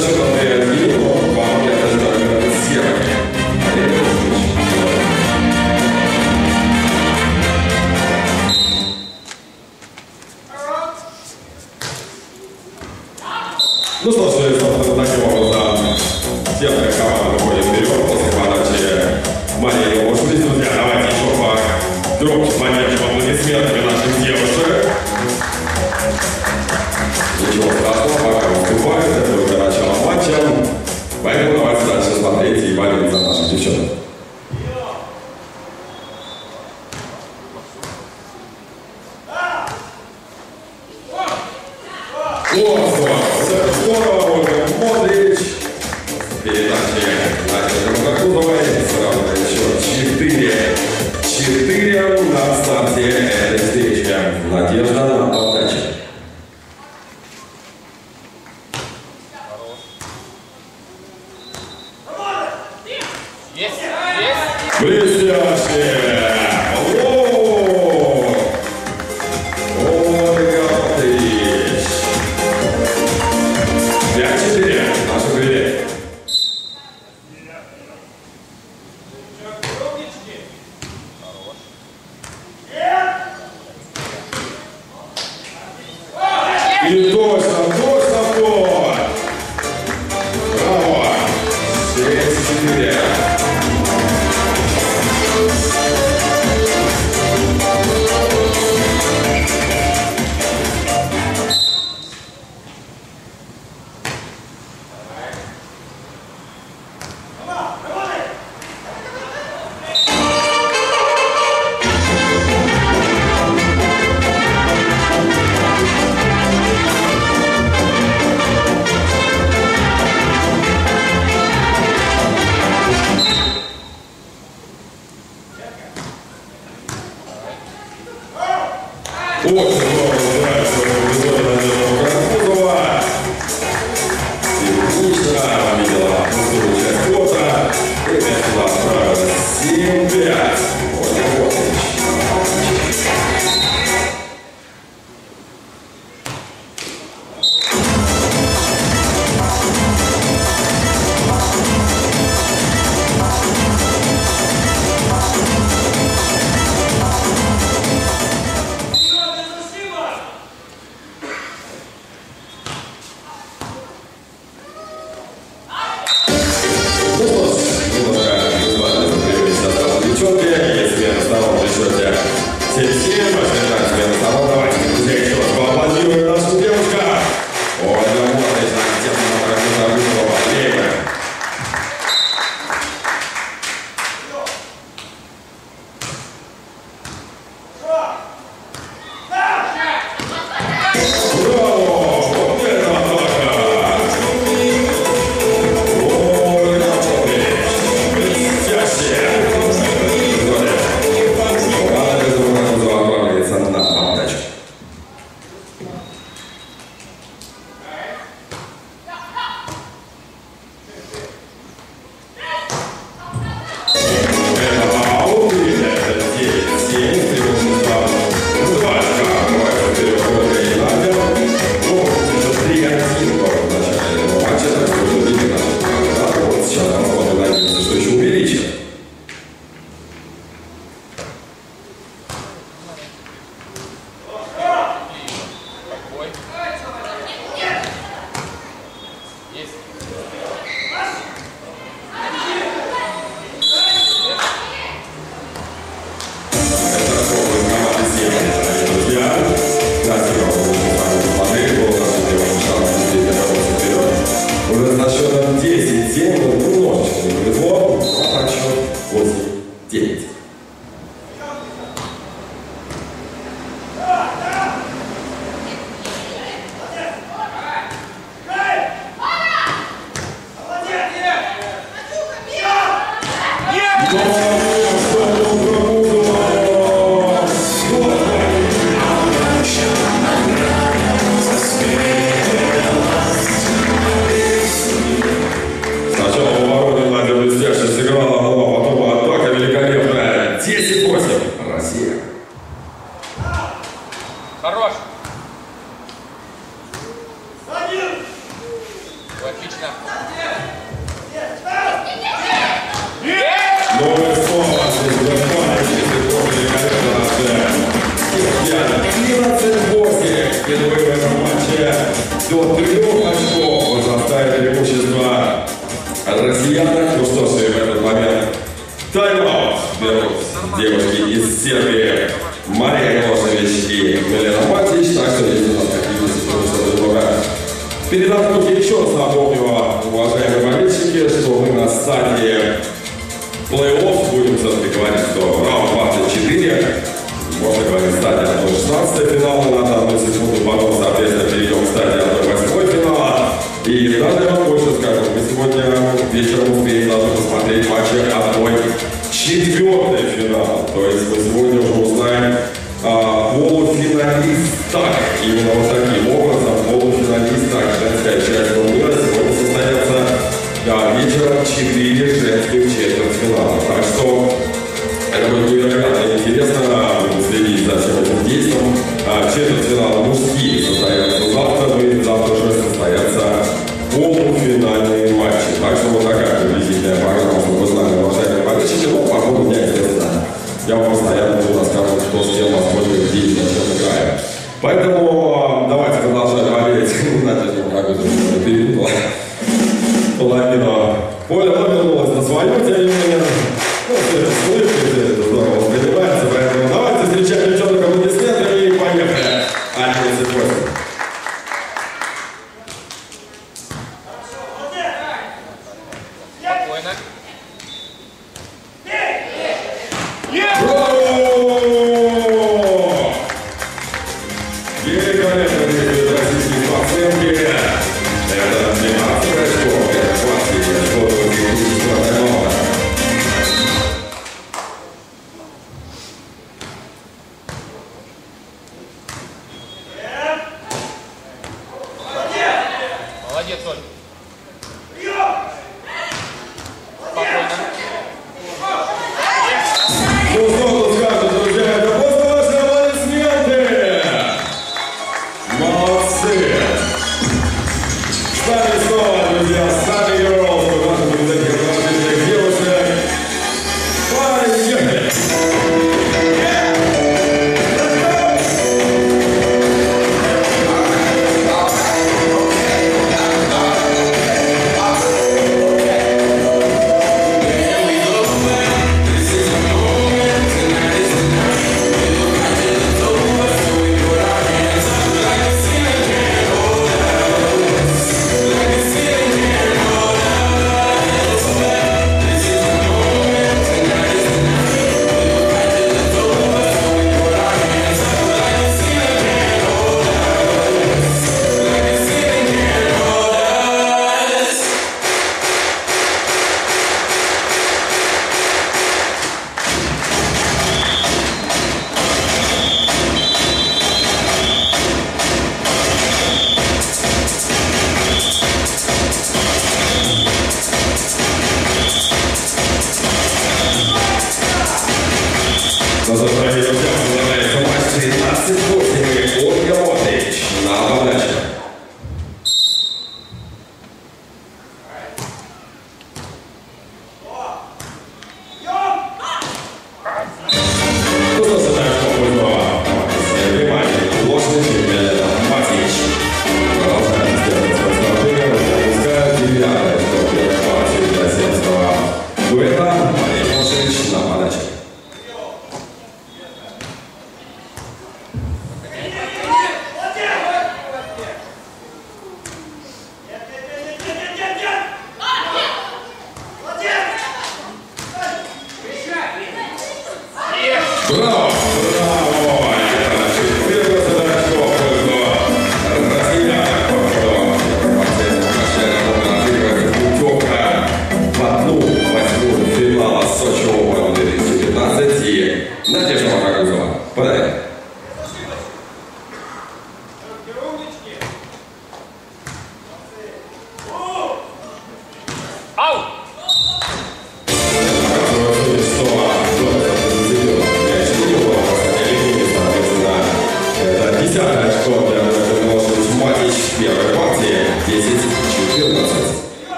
Gracias. И точно, девушки из Сербии. Мария Милошевич и Милена Матич. Так что есть у нас какие-то другое. Перед открытием еще раз напомню, уважаемые болельщики, что мы на стадии плей-офф будем все-таки говорить, что раунд 24, можно говорить, стадия 1-16 финала, на данную секунду, потом, соответственно, перейдем к стадии 1-8 финала. И даже я вам больше скажу, мы сегодня вечером успеем даже посмотреть матчи 1 четвертый финал. То есть мы сегодня уже узнаем а, полуфиналистах. Именно вот таким образом полуфиналистах женская часть турнира сегодня состоятся да, вечером 4 женских четвертьфинала. Так что это будет невероятно интересно. Следить за всем этим действием. А, четвертьфинал мужские состоятся завтра. Ну и завтра же состоятся полуфинальные матчи. Так что вот такая приблизительная программа, вам постоянно буду рассказывать, кто с кем, во сколько, где и зачем играет. Поэтому а, давайте продолжать болеть. Надеюсь, как это перепутала половину поля вернулась на свою, тем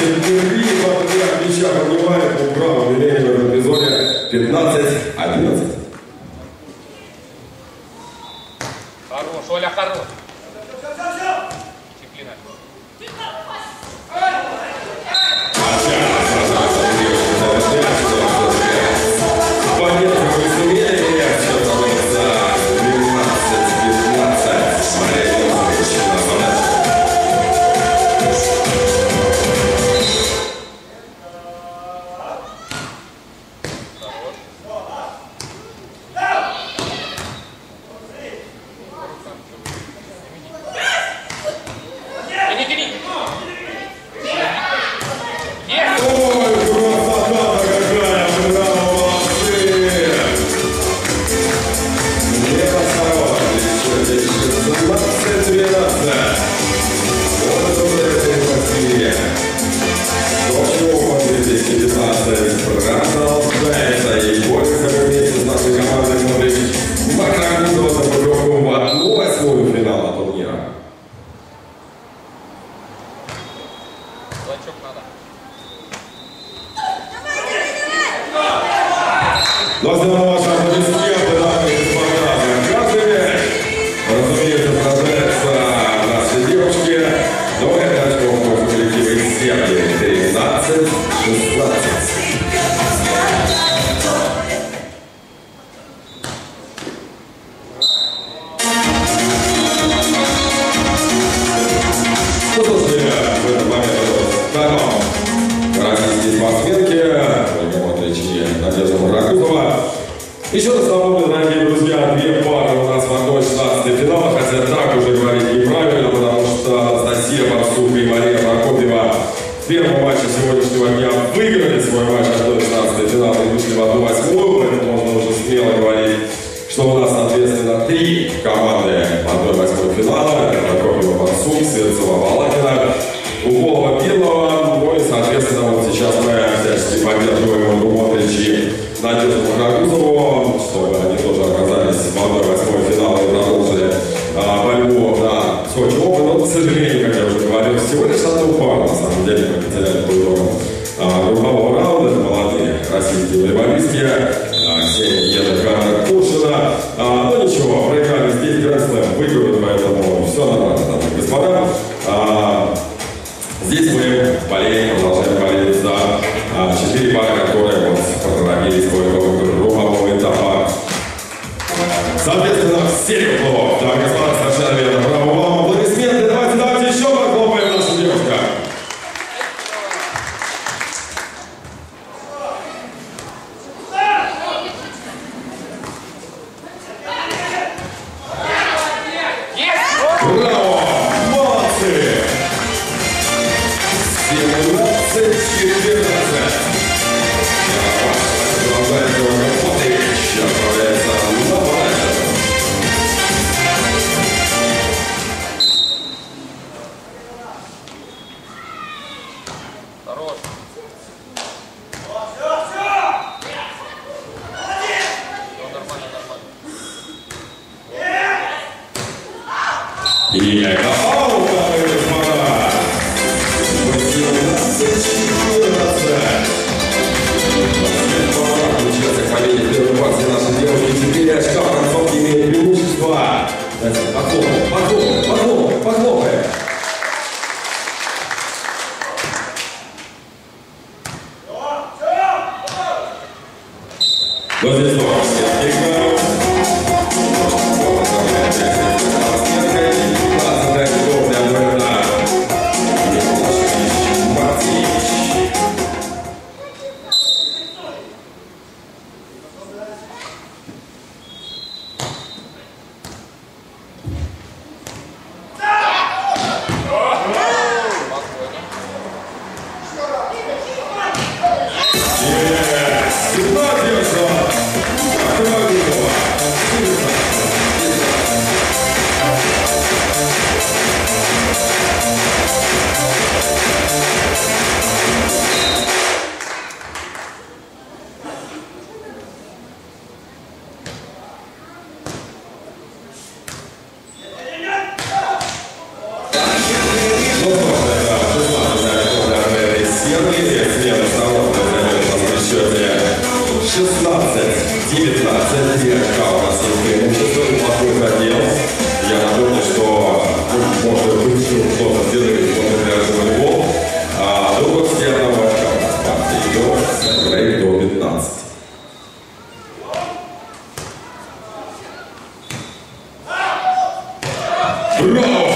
защите. Три подряд мяча поднимает. Nós não Вот здесь Roll!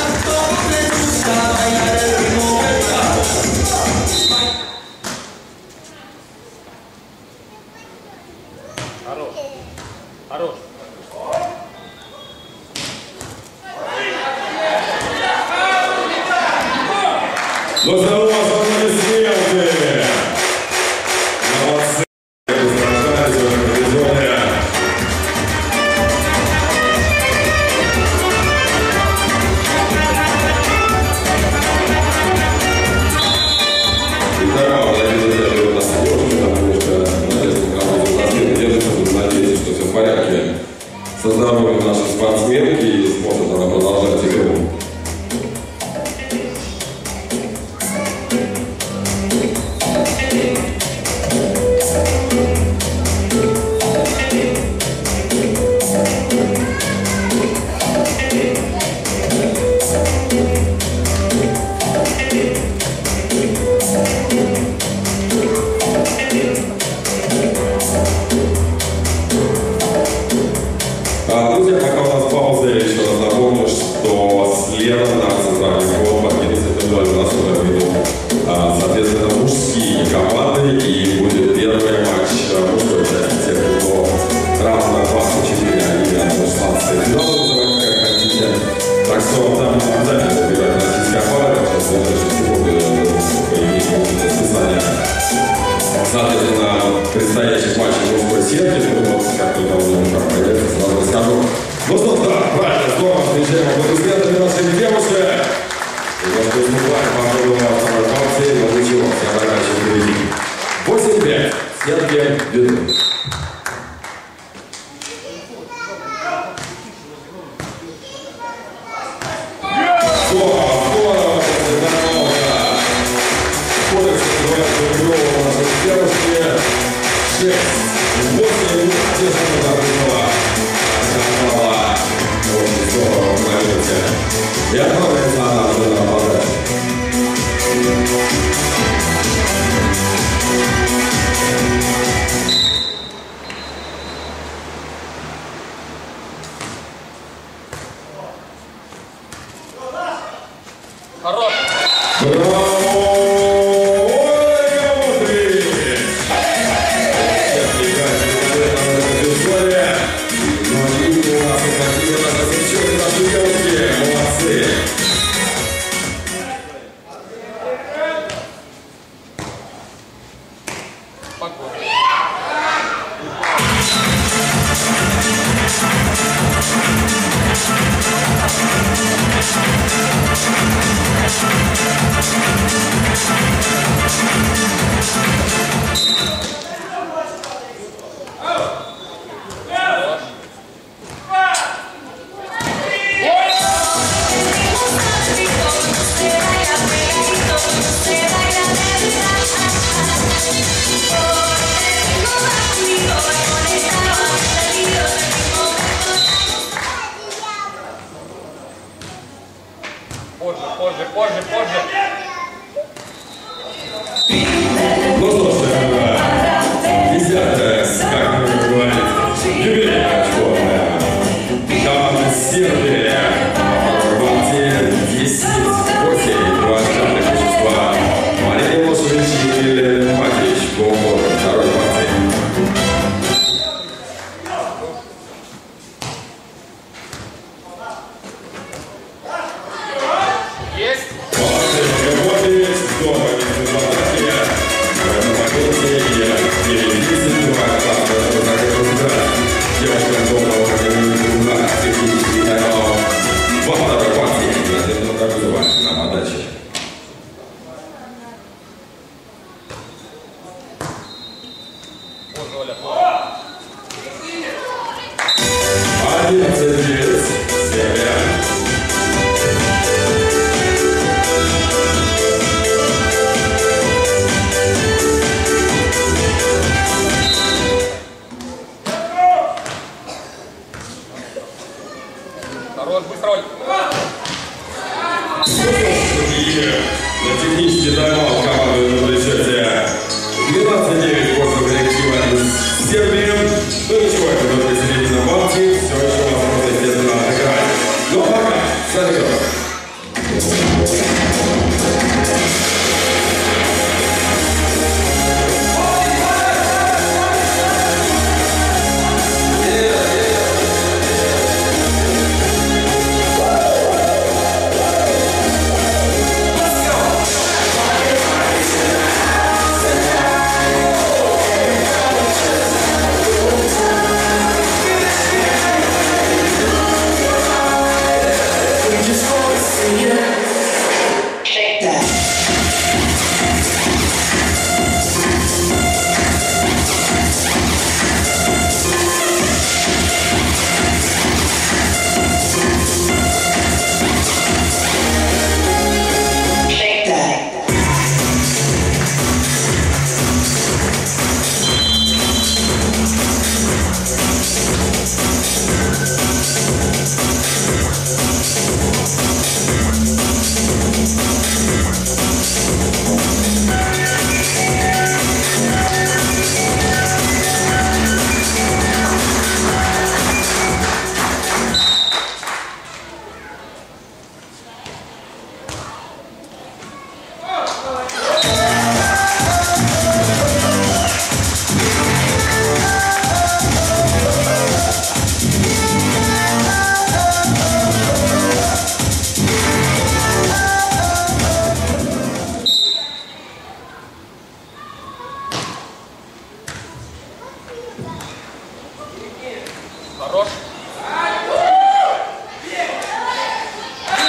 Santo Соответственно, предстоящих матчей мужской сетки, ну вот, как мы давно уже проявляется, сразу расскажу. Ну что, да, правильно, здорово, встречаем аплодисментами нашими девушки. И вот выступаем по поводу второй партии, но ничего, все равно еще впереди. 8-5, сетки, ведут.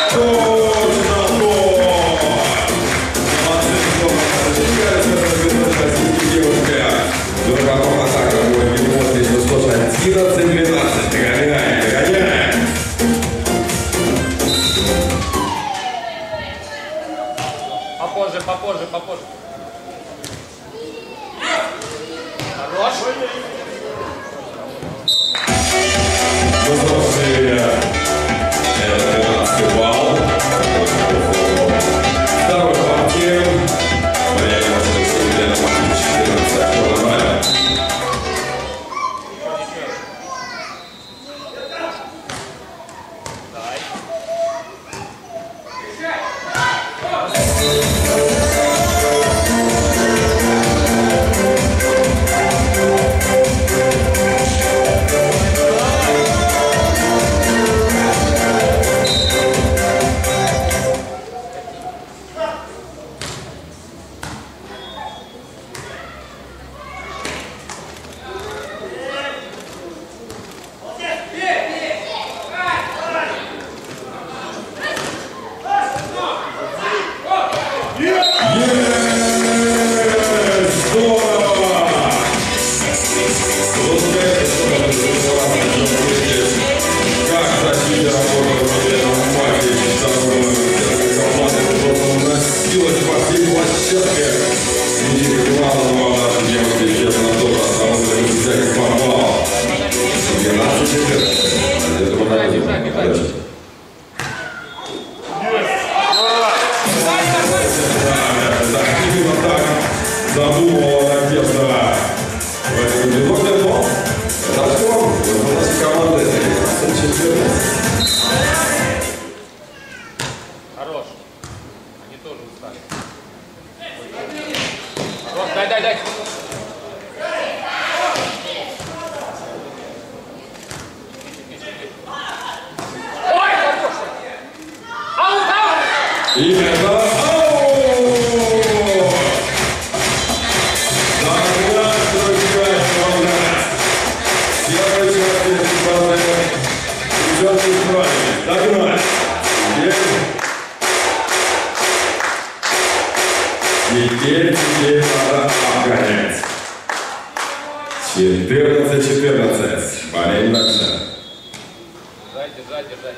조 держать, держать.